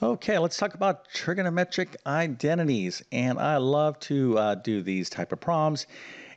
Okay, let's talk about trigonometric identities. And I love to uh, do these type of problems.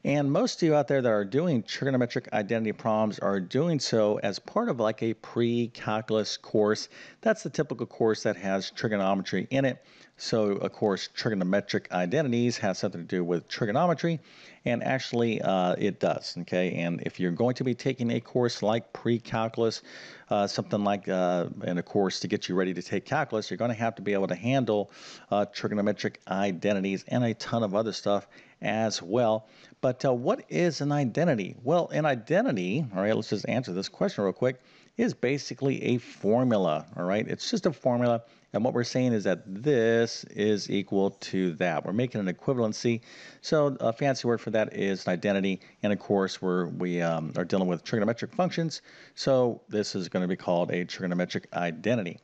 And most of you out there that are doing trigonometric identity problems are doing so as part of like a pre-calculus course. That's the typical course that has trigonometry in it. So, of course, trigonometric identities has something to do with trigonometry, and actually uh, it does, okay? And if you're going to be taking a course like pre-calculus, uh, something like uh, in a course to get you ready to take calculus, you're going to have to be able to handle uh, trigonometric identities and a ton of other stuff as well. But uh, what is an identity? Well, an identity, all right, let's just answer this question real quick, is basically a formula, all right? It's just a formula and what we're saying is that this is equal to that. We're making an equivalency. So a fancy word for that is an identity. And of course, we're, we um, are dealing with trigonometric functions. So this is going to be called a trigonometric identity.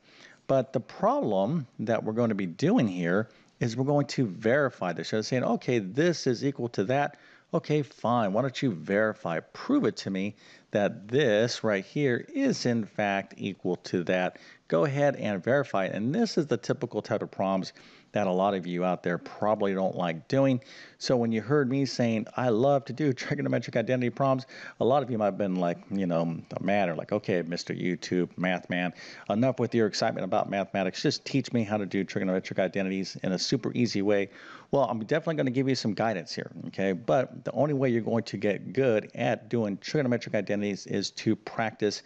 But the problem that we're going to be doing here is we're going to verify this. So saying, okay, this is equal to that. Okay, fine. Why don't you verify, prove it to me that this right here is in fact equal to that. Go ahead and verify it. And this is the typical type of problems that a lot of you out there probably don't like doing. So when you heard me saying, I love to do trigonometric identity problems, a lot of you might have been like, you know, mad or like, okay, Mr. YouTube, math man, enough with your excitement about mathematics. Just teach me how to do trigonometric identities in a super easy way. Well, I'm definitely going to give you some guidance here, okay? But the only way you're going to get good at doing trigonometric identities is to practice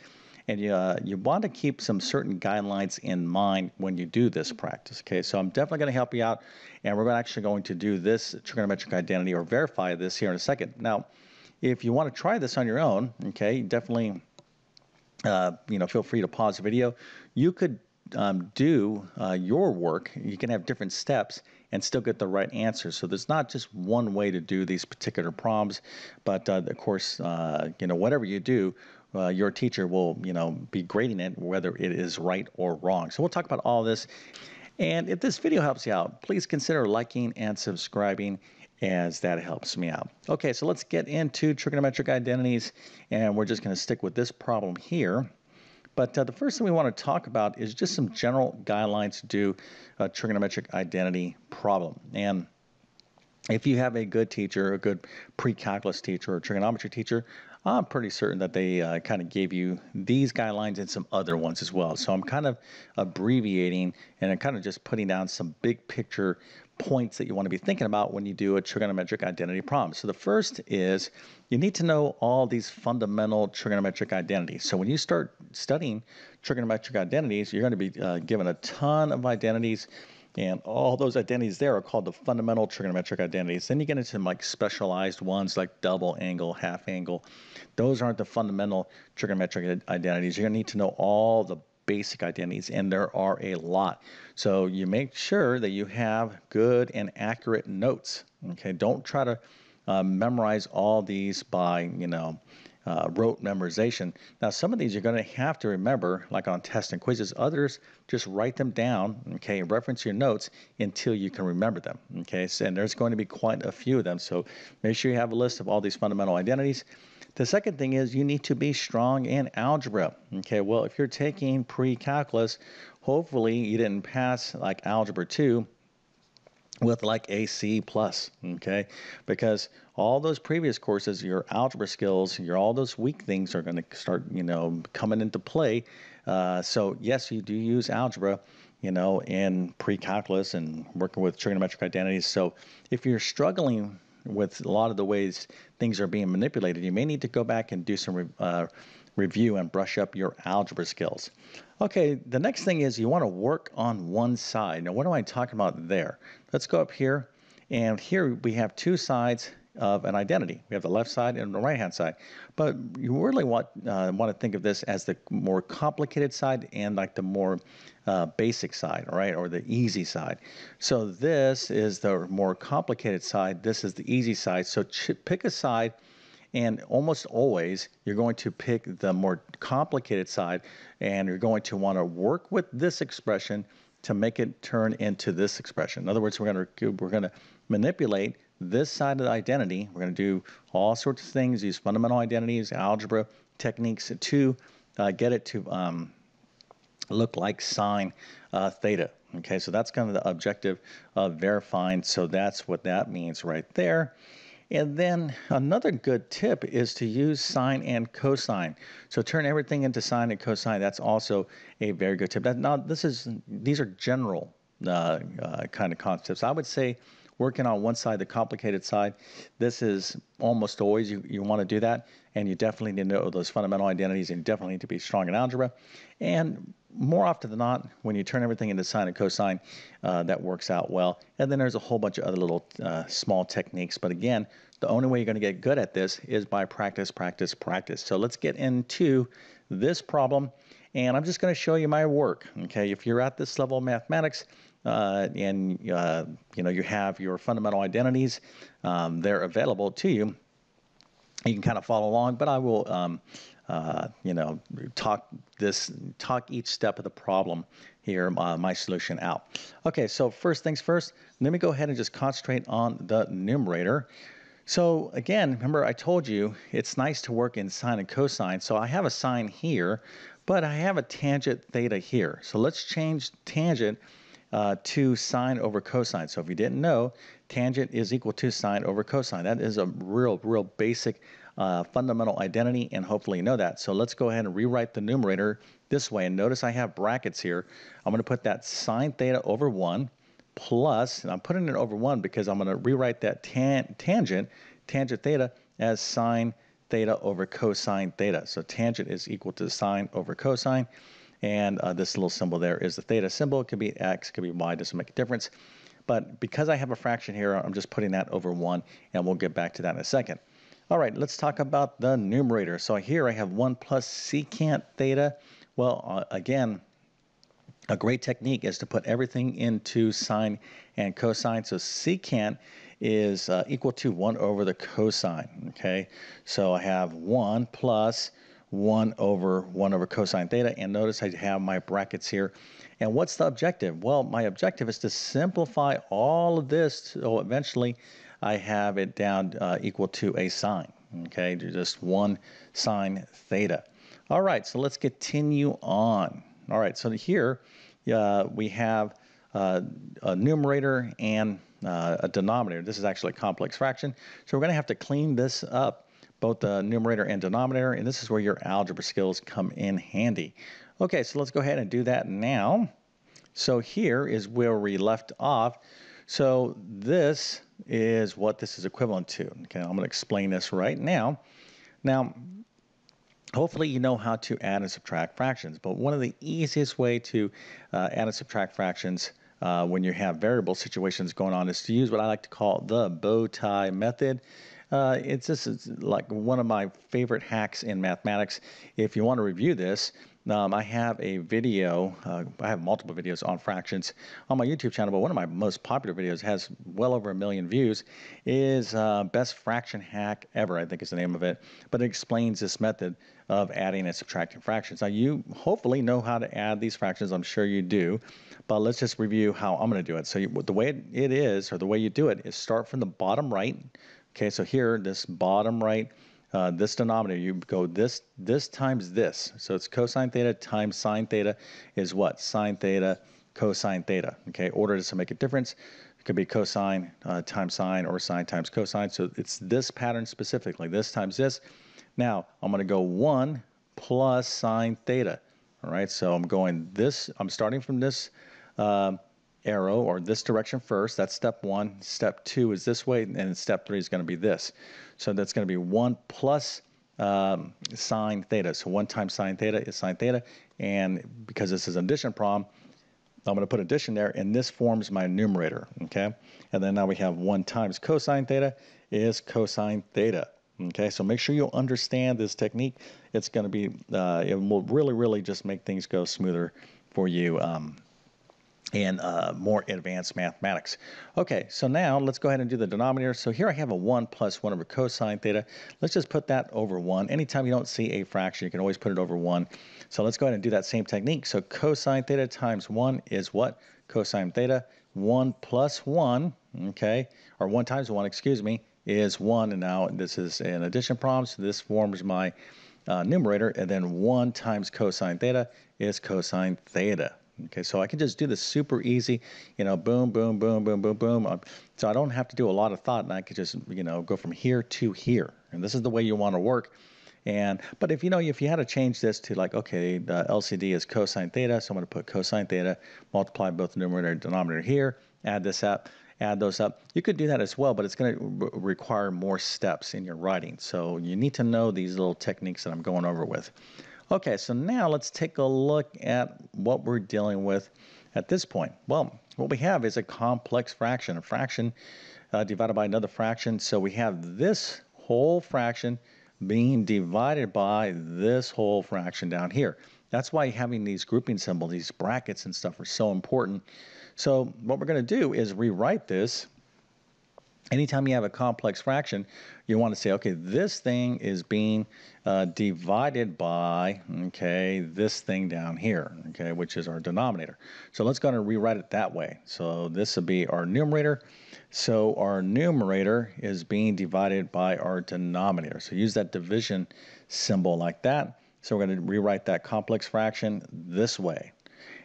and you, uh, you want to keep some certain guidelines in mind when you do this practice. Okay, so I'm definitely going to help you out, and we're actually going to do this trigonometric identity or verify this here in a second. Now, if you want to try this on your own, okay, definitely, uh, you know, feel free to pause the video. You could um, do uh, your work. You can have different steps and still get the right answer. So there's not just one way to do these particular problems, but uh, of course, uh, you know, whatever you do, uh, your teacher will, you know, be grading it whether it is right or wrong. So we'll talk about all this. And if this video helps you out, please consider liking and subscribing as that helps me out. Okay, so let's get into trigonometric identities, and we're just going to stick with this problem here. But uh, the first thing we want to talk about is just some general guidelines to do a trigonometric identity problem. And if you have a good teacher, a good pre-calculus teacher or trigonometry teacher, I'm pretty certain that they uh, kind of gave you these guidelines and some other ones as well. So I'm kind of abbreviating and I'm kind of just putting down some big picture points that you want to be thinking about when you do a trigonometric identity problem. So the first is you need to know all these fundamental trigonometric identities. So when you start studying trigonometric identities, you're going to be uh, given a ton of identities and all those identities there are called the fundamental trigonometric identities. Then you get into like specialized ones like double angle, half angle. Those aren't the fundamental trigonometric identities. You're going to need to know all the basic identities, and there are a lot. So you make sure that you have good and accurate notes. Okay, don't try to uh, memorize all these by, you know, uh, rote memorization. Now, some of these you're going to have to remember, like on tests and quizzes. Others, just write them down, okay, reference your notes until you can remember them, okay? So, and there's going to be quite a few of them. So make sure you have a list of all these fundamental identities. The second thing is you need to be strong in algebra, okay? Well, if you're taking pre-calculus, hopefully you didn't pass like algebra 2 with like a C plus, okay? Because all those previous courses, your algebra skills, your all those weak things are going to start, you know, coming into play. Uh, so yes, you do use algebra, you know, in pre-calculus and working with trigonometric identities. So if you're struggling with a lot of the ways things are being manipulated, you may need to go back and do some uh, review and brush up your algebra skills. Okay, the next thing is you want to work on one side. Now, what am I talking about there? Let's go up here, and here we have two sides of an identity. We have the left side and the right hand side. But you really want uh, want to think of this as the more complicated side and like the more uh, basic side, right, or the easy side. So this is the more complicated side. This is the easy side. So pick a side and almost always, you're going to pick the more complicated side and you're going to want to work with this expression to make it turn into this expression. In other words, we're going to, we're going to manipulate this side of the identity. We're going to do all sorts of things, use fundamental identities, algebra techniques to uh, get it to um, look like sine uh, theta. Okay, so that's kind of the objective of verifying. So that's what that means right there. And then another good tip is to use sine and cosine. So turn everything into sine and cosine. That's also a very good tip. That, now this is these are general uh, uh, kind of concepts. I would say working on one side, the complicated side, this is almost always you, you want to do that. And you definitely need to know those fundamental identities and you definitely need to be strong in algebra. And more often than not, when you turn everything into sine and cosine, uh, that works out well. And then there's a whole bunch of other little uh, small techniques. But again, the only way you're going to get good at this is by practice, practice, practice. So let's get into this problem. And I'm just going to show you my work. Okay, if you're at this level of mathematics, uh, and uh, you know you have your fundamental identities, um, they're available to you. You can kind of follow along, but I will um, uh, you know, talk this, talk each step of the problem here, uh, my solution out. Okay, so first things first, let me go ahead and just concentrate on the numerator. So again, remember I told you it's nice to work in sine and cosine. So I have a sine here, but I have a tangent theta here. So let's change tangent uh, to sine over cosine. So if you didn't know, tangent is equal to sine over cosine. That is a real, real basic uh, fundamental identity, and hopefully you know that. So let's go ahead and rewrite the numerator this way. And notice I have brackets here. I'm going to put that sine theta over 1 plus, and I'm putting it over 1 because I'm going to rewrite that tan tangent, tangent theta, as sine theta over cosine theta. So tangent is equal to sine over cosine. And uh, this little symbol there is the theta symbol. It could be x, it could be y, doesn't make a difference. But because I have a fraction here, I'm just putting that over 1, and we'll get back to that in a second. All right, let's talk about the numerator. So here I have 1 plus secant theta. Well, uh, again, a great technique is to put everything into sine and cosine. So secant is uh, equal to 1 over the cosine, okay? So I have 1 plus 1 over 1 over cosine theta, and notice I have my brackets here. And what's the objective? Well, my objective is to simplify all of this so eventually I have it down uh, equal to a sine. Okay, just one sine theta. All right, so let's continue on. All right, so here uh, we have uh, a numerator and uh, a denominator. This is actually a complex fraction. So we're going to have to clean this up, both the numerator and denominator, and this is where your algebra skills come in handy. Okay, so let's go ahead and do that now. So here is where we left off. So this is what this is equivalent to. Okay, I'm going to explain this right now. Now, hopefully you know how to add and subtract fractions, but one of the easiest way to uh, add and subtract fractions uh, when you have variable situations going on is to use what I like to call the bow tie method. Uh, it's just it's like one of my favorite hacks in mathematics. If you want to review this, um, I have a video, uh, I have multiple videos on fractions on my YouTube channel, but one of my most popular videos has well over a million views, is uh, Best Fraction Hack Ever, I think is the name of it. But it explains this method of adding and subtracting fractions. Now, you hopefully know how to add these fractions, I'm sure you do, but let's just review how I'm going to do it. So, you, the way it is, or the way you do it, is start from the bottom right. Okay, so here, this bottom right uh, this denominator, you go this this times this. So it's cosine theta times sine theta is what? Sine theta cosine theta. Okay, order doesn't make a difference. It could be cosine uh, times sine or sine times cosine. So it's this pattern specifically, this times this. Now I'm going to go 1 plus sine theta. All right, so I'm going this, I'm starting from this uh, arrow or this direction first. That's step one. Step two is this way, and step three is going to be this. So that's going to be 1 plus um, sine theta. So 1 times sine theta is sine theta. And because this is an addition problem, I'm going to put addition there, and this forms my numerator, okay? And then now we have 1 times cosine theta is cosine theta, okay? So make sure you understand this technique. It's going to be, uh, it will really, really just make things go smoother for you um, and uh, more advanced mathematics. Okay, so now let's go ahead and do the denominator. So here I have a 1 plus 1 over cosine theta. Let's just put that over 1. Anytime you don't see a fraction, you can always put it over 1. So let's go ahead and do that same technique. So cosine theta times 1 is what? Cosine theta. 1 plus 1, okay, or 1 times 1, excuse me, is 1. And now this is an addition problem, so this forms my uh, numerator, and then 1 times cosine theta is cosine theta. Okay, so I can just do this super easy, you know, boom, boom, boom, boom, boom, boom. Um, so I don't have to do a lot of thought, and I could just, you know, go from here to here. And this is the way you want to work. And but if you know if you had to change this to like okay the LCD is cosine theta, so I'm going to put cosine theta, multiply both numerator and denominator here, add this up, add those up. You could do that as well, but it's going to require more steps in your writing. So you need to know these little techniques that I'm going over with. Okay, so now let's take a look at what we're dealing with at this point. Well, what we have is a complex fraction, a fraction uh, divided by another fraction. So we have this whole fraction being divided by this whole fraction down here. That's why having these grouping symbols, these brackets and stuff are so important. So what we're going to do is rewrite this. Anytime you have a complex fraction, you want to say, okay, this thing is being uh, divided by, okay, this thing down here, okay, which is our denominator. So let's go and rewrite it that way. So this would be our numerator. So our numerator is being divided by our denominator. So use that division symbol like that. So we're going to rewrite that complex fraction this way.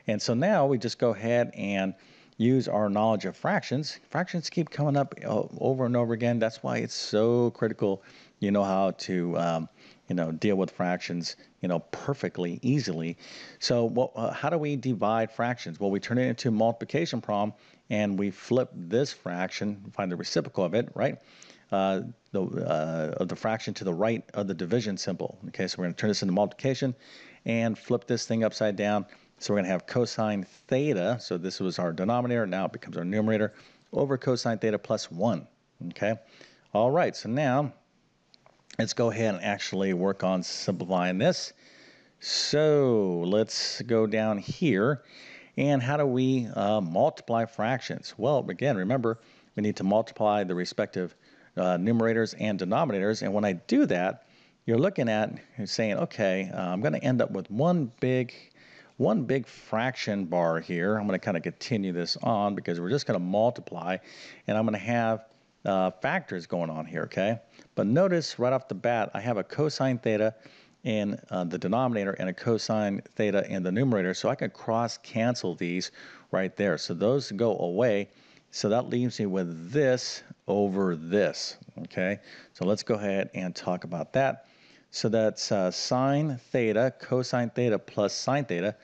And so now we just go ahead and use our knowledge of fractions. Fractions keep coming up over and over again. That's why it's so critical you know how to um, you know deal with fractions you know perfectly easily. So what, uh, how do we divide fractions? Well, we turn it into a multiplication problem and we flip this fraction, find the reciprocal of it, right? Uh, the, uh, of the fraction to the right of the division symbol. Okay, so we're going to turn this into multiplication and flip this thing upside down. So we're going to have cosine theta. So this was our denominator. Now it becomes our numerator over cosine theta plus 1. Okay. All right. So now let's go ahead and actually work on simplifying this. So let's go down here. And how do we uh, multiply fractions? Well, again, remember, we need to multiply the respective uh, numerators and denominators. And when I do that, you're looking at you're saying, okay, uh, I'm going to end up with one big one big fraction bar here. I'm going to kind of continue this on because we're just going to multiply and I'm going to have uh, factors going on here, okay? But notice right off the bat, I have a cosine theta in uh, the denominator and a cosine theta in the numerator. So I can cross cancel these right there. So those go away. So that leaves me with this over this, okay? So let's go ahead and talk about that. So that's uh, sine theta, cosine theta plus sine theta,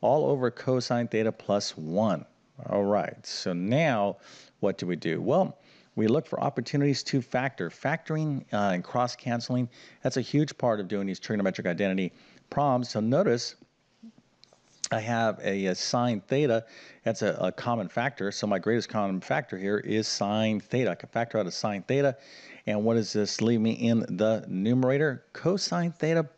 all over cosine theta plus 1. All right, so now what do we do? Well, we look for opportunities to factor. Factoring uh, and cross-canceling, that's a huge part of doing these trigonometric identity problems. So notice I have a, a sine theta. That's a, a, common factor. So my greatest common factor here is sine theta. I can factor out a sine theta. And what does this leave me in the numerator? Cosine theta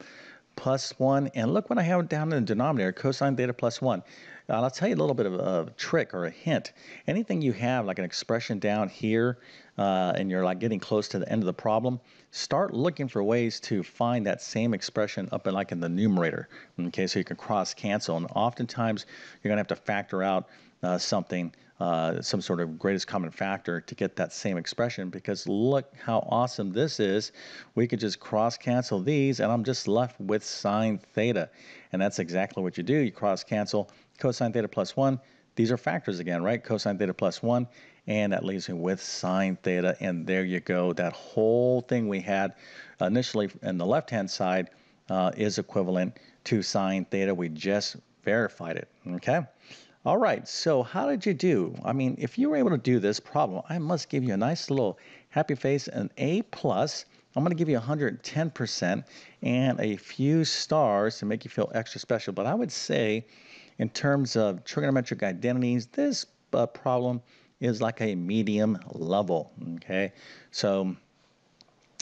plus 1. And look what I have down in the denominator, cosine theta plus 1. Uh, I'll tell you a little bit of a trick or a hint. Anything you have, like an expression down here, uh, and you're like getting close to the end of the problem, start looking for ways to find that same expression up in like in the numerator. Okay, so you can cross cancel, and oftentimes you're gonna have to factor out uh, something uh, some sort of greatest common factor to get that same expression because look how awesome this is. We could just cross cancel these and I'm just left with sine theta. And that's exactly what you do. You cross cancel cosine theta plus 1. These are factors again, right? Cosine theta plus 1. And that leaves me with sine theta. And there you go. That whole thing we had initially in the left-hand side uh, is equivalent to sine theta. We just verified it, okay? All right, so how did you do? I mean, if you were able to do this problem, I must give you a nice little happy face, an A plus. I'm going to give you 110% and a few stars to make you feel extra special. But I would say, in terms of trigonometric identities, this uh, problem is like a medium level. Okay, so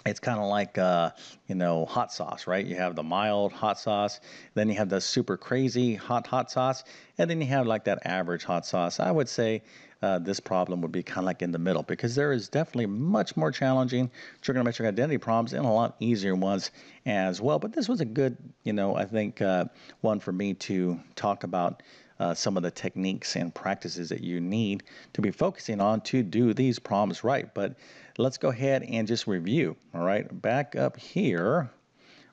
it's kind of like uh, you know hot sauce right? You have the mild hot sauce then you have the super crazy hot hot sauce and then you have like that average hot sauce. I would say uh, this problem would be kind of like in the middle because there is definitely much more challenging trigonometric identity problems and a lot easier ones as well. But this was a good you know i think uh, one for me to talk about uh, some of the techniques and practices that you need to be focusing on to do these problems right. But let's go ahead and just review. All right, back up here,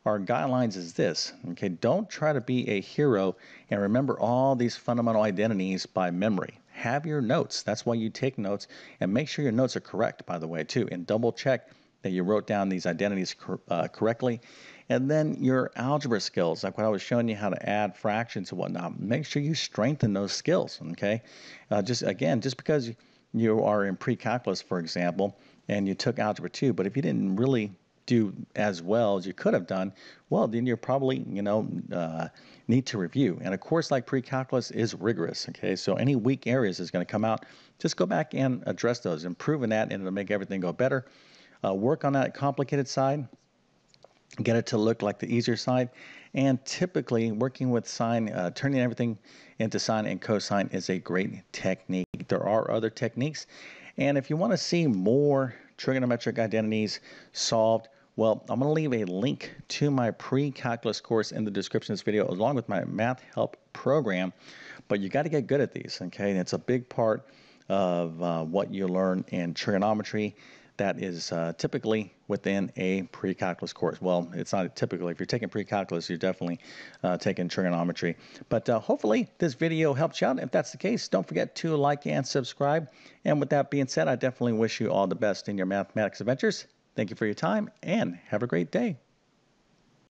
our guidelines is this okay? Don't try to be a hero and remember all these fundamental identities by memory. Have your notes. That's why you take notes. And make sure your notes are correct by the way too. And double check that you wrote down these identities cor- uh, correctly and then your algebra skills like what i was showing you how to add fractions and whatnot make sure you strengthen those skills okay uh, just again just because you are in pre-calculus for example and you took algebra 2 but if you didn't really do as well as you could have done, well, then you're probably, you know, uh, need to review. And a course like pre-calculus is rigorous, okay? So any weak areas is going to come out. Just go back and address those, improve in that, and it'll make everything go better. Uh, work on that complicated side, get it to look like the easier side. And typically, working with sine, uh, turning everything into sine and cosine is a great technique. There are other techniques. And if you want to see more trigonometric identities solved, well, I'm going to leave a link to my pre-calculus course in the description of this video along with my math help program. But you got to get good at these, okay? And it's a big part of uh, what you learn in trigonometry that is uh, typically within a pre-calculus course. Well, it's not typically. If you're taking pre-calculus, you're definitely uh, taking trigonometry. But uh, hopefully this video helps you out. If that's the case, don't forget to like and subscribe. And with that being said, I definitely wish you all the best in your mathematics adventures. Thank you for your time and have a great day.